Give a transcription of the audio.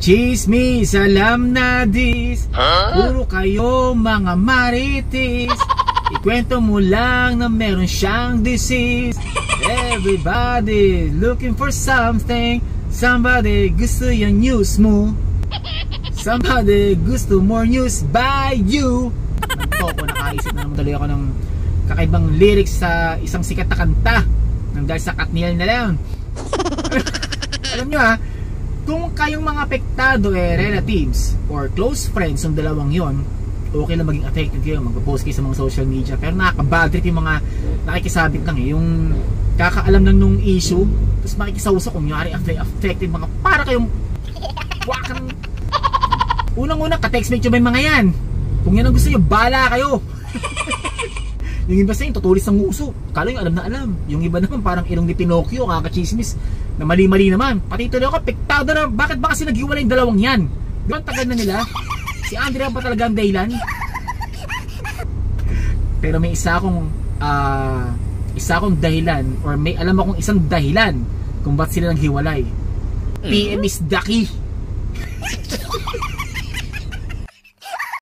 Chismis, alam na dis. Puro kayo mga maritis. Ikwento mo lang na meron siyang disease. Everybody looking for something. Somebody gusto yung news mo. Somebody gusto more news by you. Nanto ko nakaisip na naman tuloy ako ng kakaibang lyrics sa isang sikat na kanta nang dahil sa Katniel na lang. Alam nyo ha kung kayong mga apektado eh relatives or close friends ng dalawang yon okay lang maging affected kayo magpo-post kayo sa mga social media. Pero nakaka-bad trip yung mga nakikisabit lang eh. Yung kakaalam lang nung issue tapos makikisawsa kung nyari affected mga para kayong wakang unang-unang ka-textmate nyo ba yung mga yan. Kung yan ang gusto nyo bala kayo. Yung iba sa inyo tutulis ng uso. Kala yung alam na alam. Yung iba naman parang ilong ni Pinocchio kakachismis na mali-mali naman. Pati tuloy ako pektado na. Bakit ba kasi naghiwalay yung dalawang yan? Di ba tagal na nila? Si Andrea ba talaga ang dahilan? Pero may isa akong uh, isa akong dahilan or may alam akong isang dahilan kung ba't sila naghiwalay. PM is Ducky